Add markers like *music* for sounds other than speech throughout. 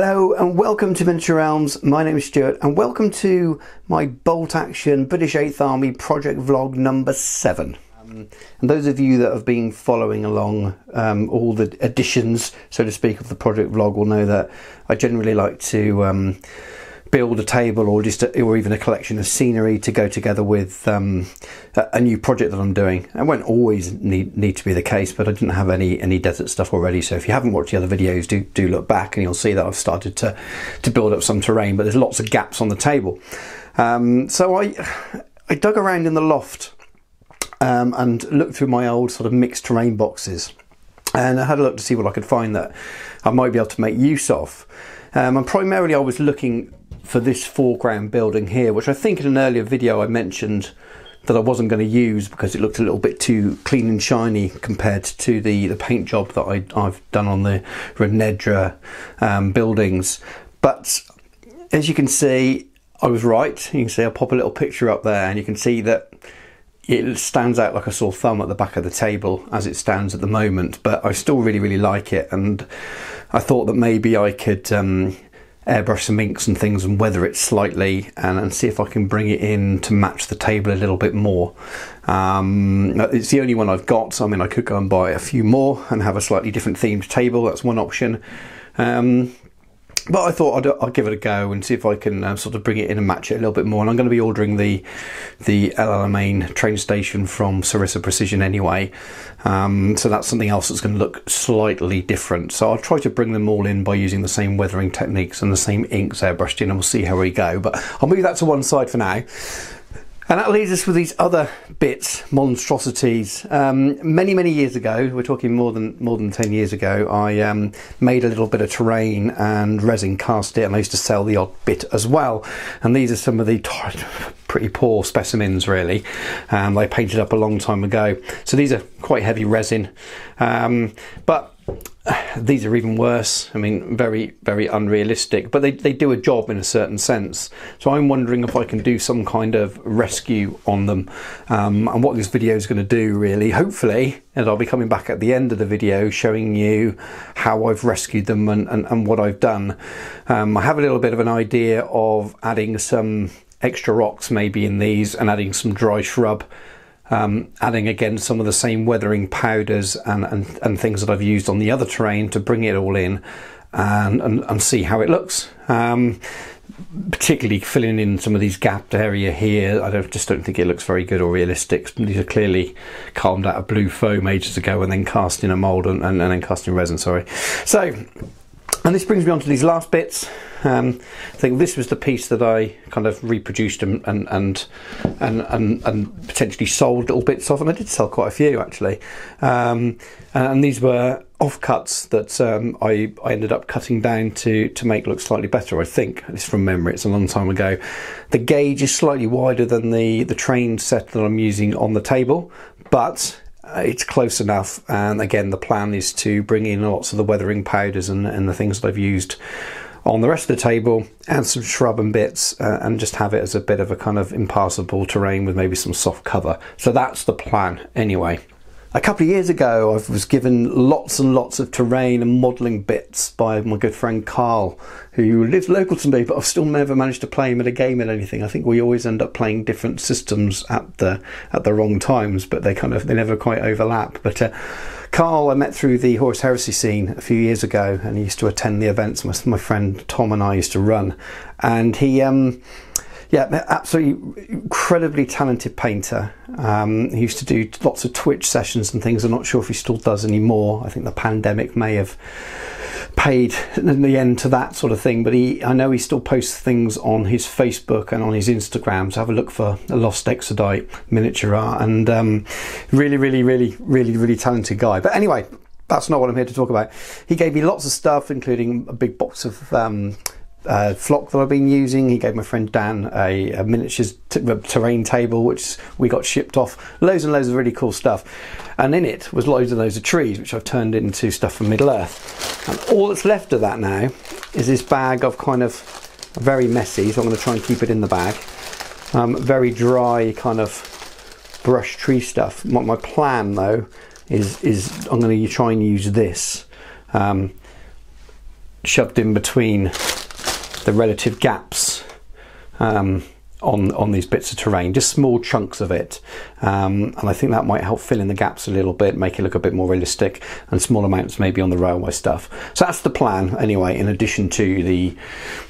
Hello and welcome to Miniature Realms. My name is Stuart and welcome to my bolt action British 8th Army project vlog number 7. Um, and those of you that have been following along um, all the editions, so to speak, of the project vlog will know that I generally like to um, build a table or just a, or even a collection of scenery to go together with um, a, new project that I'm doing. It won't always need need to be the case, but I didn't have any any desert stuff already. So if you haven't watched the other videos, do do look back and you'll see that I've started to to build up some terrain. But there's lots of gaps on the table. Um, so I I dug around in the loft um, and looked through my old sort of mixed terrain boxes. And I had a look to see what I could find that I might be able to make use of. Um, and primarily, I was looking for this foreground building here, which I think in an earlier video I mentioned that I wasn't going to use because it looked a little bit too clean and shiny compared to the, the paint job that I, have done on the Renedra um, buildings. But as you can see, I was right. You can see I'll pop a little picture up there and you can see that it stands out like a sore thumb at the back of the table as it stands at the moment, but I still really, really like it. And I thought that maybe I could um, airbrush some inks and things and weather it slightly and, and, see if I can bring it in to match the table a little bit more. Um, it's the only one I've got, so I mean I could go and buy a few more and have a slightly different themed table, that's one option. Um, but I thought I'd, I'd, give it a go and see if I can uh, sort of bring it in and match it a little bit more. And I'm going to be ordering the the El Alamein train station from Sarissa Precision anyway, um, so that's something else that's going to look slightly different. So I'll try to bring them all in by using the same weathering techniques and the same inks airbrushed in, and we'll see how we go. But I'll move that to one side for now. And that leaves us with these other bits, monstrosities. Um, many, many years ago, we're talking more than more than ten years ago, I um, made a little bit of terrain and resin cast it, and I used to sell the odd bit as well. And these are some of the *laughs* pretty poor specimens, really. Um, they painted up a long time ago, so these are quite heavy resin, um, but these are even worse. I mean, very, very unrealistic, but they, they do a job in a certain sense. So I'm wondering if I can do some kind of rescue on them um, and what this video is going to do, really. Hopefully, and I'll be coming back at the end of the video showing you how I've rescued them and, and, and what I've done. Um, I have a little bit of an idea of adding some extra rocks maybe in these and adding some dry shrub um, adding again some of the same weathering powders and, and, and, things that I've used on the other terrain to bring it all in and, and, and see how it looks. Um, particularly filling in some of these gapped area here, I don't, just don't think it looks very good or realistic. These are clearly calmed out of blue foam ages ago and then cast in a mould and, and, and then cast in resin, sorry. So, and this brings me on to these last bits. Um, I think this was the piece that I kind of reproduced and and and and, and, and potentially sold little bits of, and I did sell quite a few actually. Um, and these were offcuts that um, I, I ended up cutting down to to make look slightly better. I think it's from memory. It's a long time ago. The gauge is slightly wider than the the train set that I'm using on the table, but it's close enough. And again, the plan is to bring in lots of the weathering powders and, and the things that I've used on the rest of the table, add some shrub and bits, uh, and just have it as a bit of a kind of impassable terrain with maybe some soft cover. So that's the plan anyway. A couple of years ago, I was given lots and lots of terrain and modelling bits by my good friend Carl, who lives local to me, but I've still never managed to play him at a game at anything. I think we always end up playing different systems at the at the wrong times, but they kind of they never quite overlap. But uh, Carl, I met through the Horus Heresy scene a few years ago, and he used to attend the events my, my friend Tom and I used to run, and he. Um, yeah, absolutely incredibly talented painter. Um, he used to do lots of Twitch sessions and things. I'm not sure if he still does anymore. I think the pandemic may have paid the end to that sort of thing. But he, I know he still posts things on his Facebook and on his Instagram. So have a look for a Lost Exodite miniature art, and um, really, really, really, really, really talented guy. But anyway, that's not what I'm here to talk about. He gave me lots of stuff, including a big box of um, uh, flock that I've been using. He gave my friend Dan a, a miniatures terrain table, which we got shipped off. Loads and loads of really cool stuff. And in it was loads and loads of trees, which I've turned into stuff from Middle Earth. And all that's left of that now is this bag of kind of very messy, so I'm going to try and keep it in the bag. Um, very dry kind of brush tree stuff. What my plan though is is I'm going to try and use this. Um, shoved in between the relative gaps um, on on these bits of terrain, just small chunks of it, um, and I think that might help fill in the gaps a little bit, make it look a bit more realistic, and small amounts maybe on the railway stuff. So that's the plan anyway. In addition to the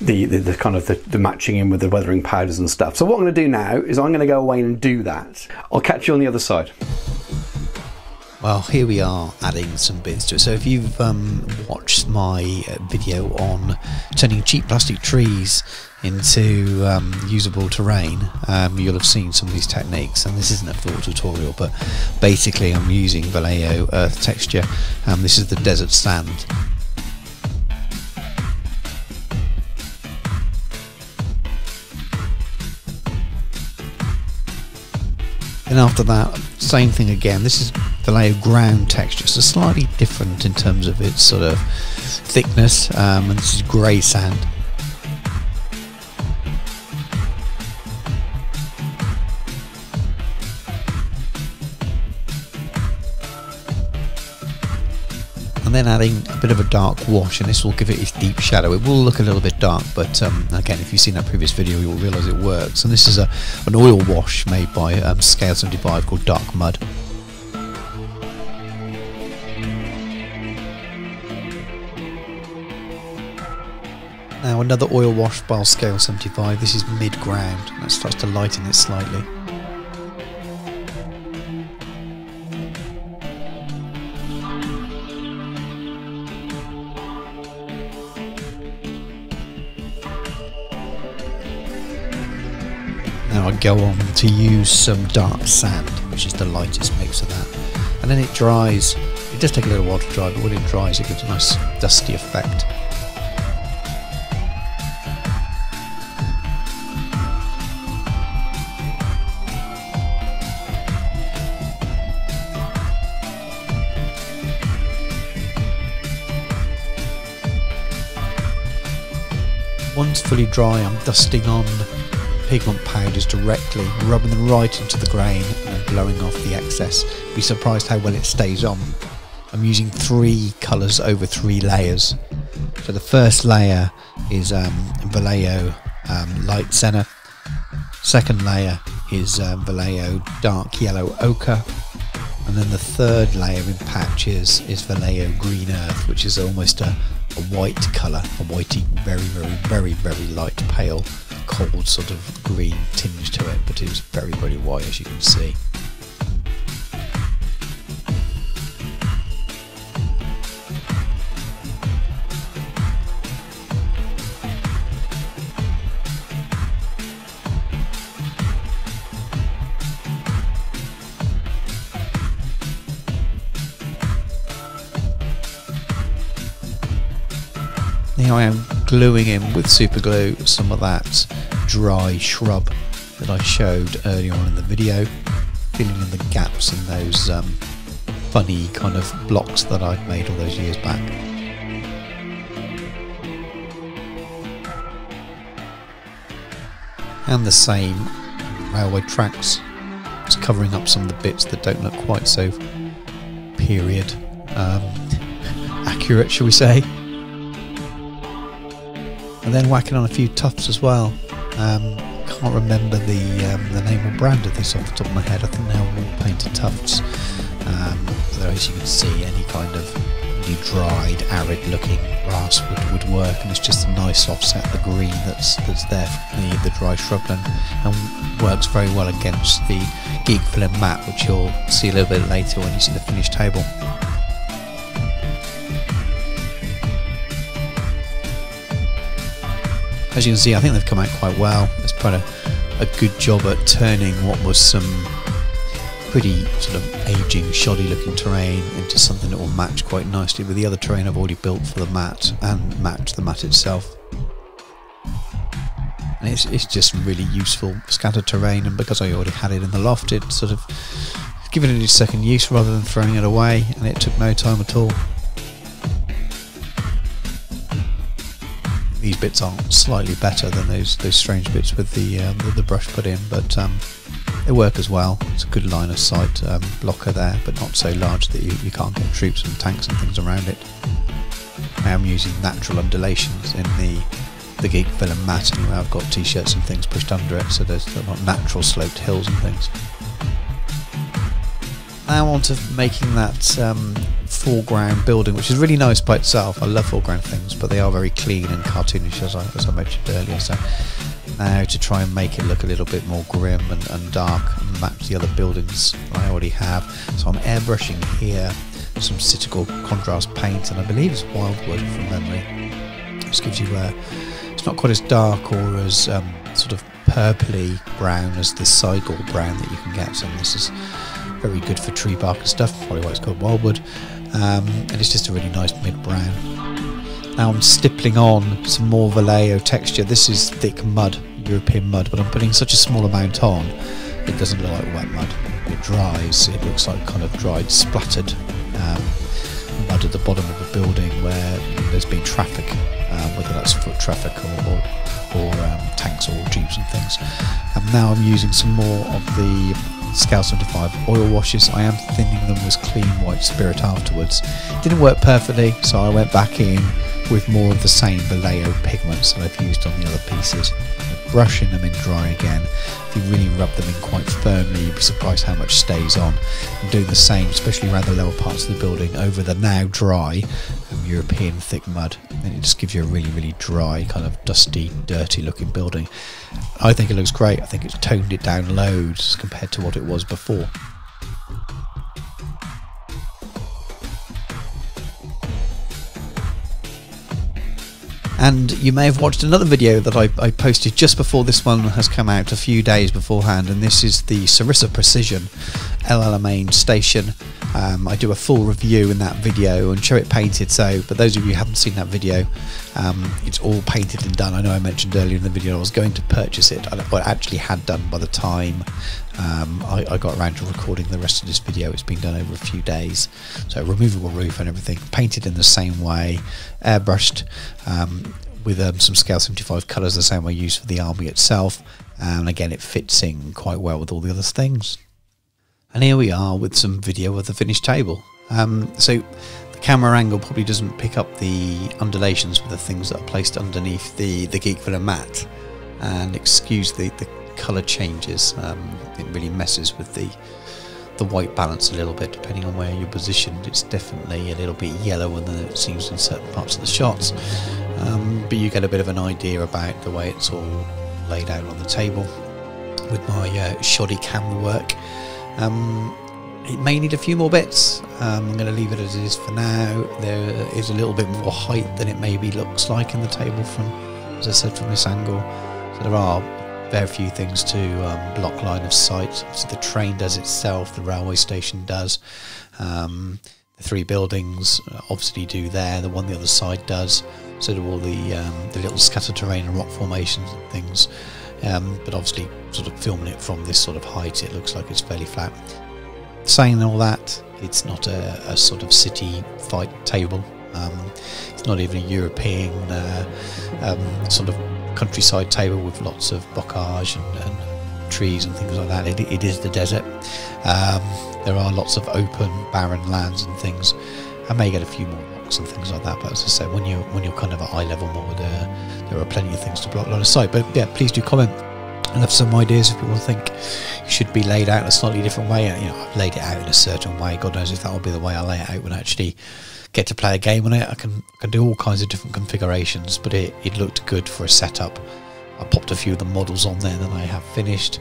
the, the, the kind of the, the, matching in with the weathering powders and stuff. So what I'm going to do now is I'm going to go away and do that. I'll catch you on the other side. Well, here we are adding some bits to it. So if you've um, watched my uh, video on turning cheap plastic trees into um, usable terrain, um, you'll have seen some of these techniques. And this isn't a full tutorial, but basically I'm using Vallejo earth texture. Um, this is the desert sand. Then after that, same thing again. This is Vallejo ground texture, so slightly different in terms of its sort of thickness, um, and this is grey sand. Then adding a bit of a dark wash and this will give it its deep shadow. It will look a little bit dark but um, again if you've seen that previous video you will realise it works. And this is a an oil wash made by um, Scale 75 called Dark Mud. Now another oil wash by Scale 75, this is mid-ground, that starts to lighten it slightly. Go on to use some dark sand, which is the lightest mix of that. And then it dries. It does take a little while to dry, but when it dries it gives a nice dusty effect. Once fully dry, I'm dusting on pigment powders directly, rubbing them right into the grain and blowing off the excess. Be surprised how well it stays on. I'm using three colours over three layers. So the first layer is um, Vallejo um, light sienna. Second layer is um, Vallejo dark yellow ochre. And then the third layer in patches is Vallejo green earth, which is almost a a white colour, a whitey, very, very, very, very light, pale, cold sort of green tinge to it, but it was very, very white as you can see. I am gluing in with super glue some of that dry shrub that I showed earlier on in the video, filling in the gaps in those um, funny kind of blocks that I'd made all those years back. And the same railway tracks, just covering up some of the bits that don't look quite so period um, *laughs* accurate, shall we say and then whacking on a few tufts as well. Um, can't remember the um, the name or brand of this off the top of my head. I think they're all painted tufts. Um, as you can see, any kind of new dried, arid-looking grass would, would work, and it's just a nice offset the green that's that's there from the, the dry shrubland, and works very well against the Geek Villain mat, which you'll see a little bit later when you see the finished table. As you can see I think they've come out quite well. It's quite a, a good job at turning what was some pretty sort of aging shoddy looking terrain into something that will match quite nicely with the other terrain I've already built for the mat and match the mat itself. And it's, it's just really useful scattered terrain and because I already had it in the loft it sort of given it its second use rather than throwing it away and it took no time at all these bits aren't slightly better than those those strange bits with the um, the, the, brush put in, but um, they work as well. It's a good line of sight um, blocker there, but not so large that you, you can't get troops and tanks and things around it. I'm using natural undulations in the the Geek Villain mat. I've got t-shirts and things pushed under it, so there's not natural sloped hills and things. Now on to making that um, foreground building, which is really nice by itself. I love foreground things, but they are very clean and cartoonish, as I, as I mentioned earlier. So now to try and make it look a little bit more grim and, and dark and match the other buildings I already have. So I'm airbrushing here some Citadel contrast paint, and I believe it's Wyldwood from memory. This gives you a it's not quite as dark or as um, sort of purpley brown as the Cygor brown that you can get. So this is very good for tree bark and stuff. Probably why it's called wildwood. Um, and it's just a really nice mid brown. Now I'm stippling on some more Vallejo texture. This is thick mud, European mud, but I'm putting such a small amount on. It doesn't look like wet mud. It dries. It looks like kind of dried, splattered um, mud at the bottom of a building where there's been traffic um, whether that's foot traffic or, or, or um, tanks or jeeps and things. And now I'm using some more of the Scale 75 oil washes. I am thinning them with clean white spirit afterwards. Didn't work perfectly, so I went back in with more of the same Vallejo pigments that I've used on the other pieces. Brushing them in dry again. If you really rub them in quite firmly, you'd be surprised how much stays on. I'm doing the same, especially around the lower parts of the building, over the now dry um, European thick mud. And it just gives you a really, really dry, kind of dusty, dirty looking building. I think it looks great. I think it's toned it down loads compared to what it was before. And you may have watched another video that I, I, posted just before this one has come out, a few days beforehand, and this is the Sarissa Precision El Alamein station. Um, I do a full review in that video and show it painted. So, but those of you who haven't seen that video, um, it's all painted and done. I know I mentioned earlier in the video I was going to purchase it. I, I actually had done by the time um, I, I, got around to recording the rest of this video. It's been done over a few days. So, removable roof and everything, painted in the same way, airbrushed um, with um, some scale 75 colours, the same I used for the army itself. And again, it fits in quite well with all the other things. And here we are with some video of the finished table. Um, so the camera angle probably doesn't pick up the undulations with the things that are placed underneath the, the Geek Villain mat. And excuse the, the colour changes. Um, it really messes with the the white balance a little bit depending on where you're positioned. It's definitely a little bit yellower than it seems in certain parts of the shots. Um, but you get a bit of an idea about the way it's all laid out on the table with my uh, shoddy camera work. Um, it may need a few more bits. Um, I'm going to leave it as it is for now. There is a little bit more height than it maybe looks like in the table from, as I said, from this angle. So there are very few things to um, block line of sight. So the train does itself, the railway station does. Um, the three buildings obviously do there. The one the other side does. So do all the um, the little scattered terrain and rock formations and things. Um, but obviously, sort of filming it from this sort of height, it looks like it's fairly flat. Saying all that, it's not a, a sort of city fight table. Um, it's not even a European uh, um, sort of countryside table with lots of bocage and, and trees and things like that. It, it is the desert. Um, there are lots of open, barren lands and things. I may get a few more rocks and things like that, but as I said, when you when you're kind of at eye level mode, uh, there are plenty of things to block line of sight. But yeah, please do comment and have some ideas if people think it should be laid out in a slightly different way. You know, I've laid it out in a certain way. God knows if that will be the way I lay it out when actually get to play a game on it. I can I can do all kinds of different configurations, but it, it looked good for a setup. I popped a few of the models on there that I have finished.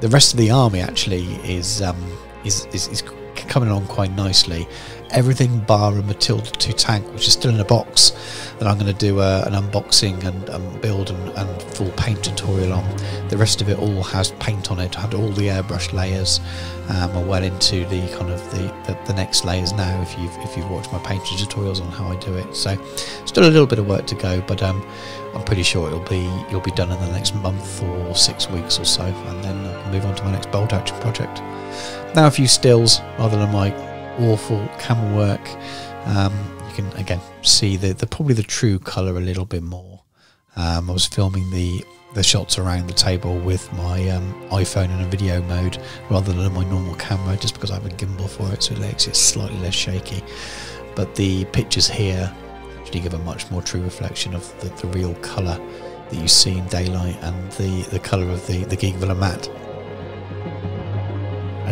The rest of the army actually is um, is, is, is coming along quite nicely everything bar a Matilda 2 tank, which is still in a box that I'm going to do a, uh, an unboxing and, and build and, and, full paint tutorial on. The rest of it all has paint on it, had all the airbrush layers. Um, are well into the kind of the, the, the, next layers now if you've if you've watched my painting tutorials on how I do it. So still a little bit of work to go, but um, I'm pretty sure it'll be it'll be done in the next month or six weeks or so, and then I can move on to my next bolt action project. Now a few stills rather than my awful camera work. Um, you can again see the, the probably the true color a little bit more. Um, I was filming the the shots around the table with my um, iPhone in a video mode rather than my normal camera, just because I have a gimbal for it, so it makes it slightly less shaky. But the pictures here, actually give a much more true reflection of the, the real colour that you see in daylight and the, the colour of the, the Geek Villain mat.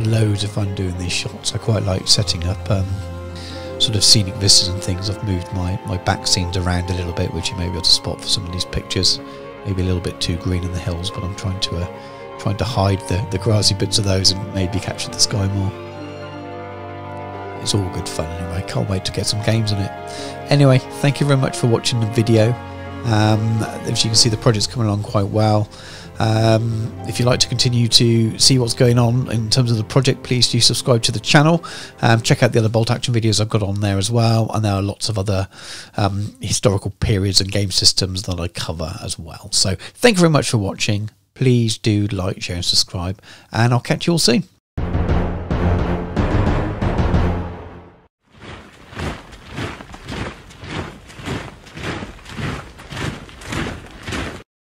And loads of fun doing these shots. I quite like setting up um, sort of scenic vistas and things. I've moved my, my back scenes around a little bit, which you may be able to spot for some of these pictures. Maybe a little bit too green in the hills, but I'm trying to uh, trying to hide the, the grassy bits of those and maybe capture the sky more. It's all good fun anyway. Can't wait to get some games on it. Anyway, thank you very much for watching the video. Um, as you can see, the project's coming along quite well. Um, if you'd like to continue to see what's going on in terms of the project, please do subscribe to the channel. Um, check out the other Bolt Action videos I've got on there as well. And there are lots of other um, historical periods and game systems that I cover as well. So thank you very much for watching. Please do like, share and subscribe. And I'll catch you all soon.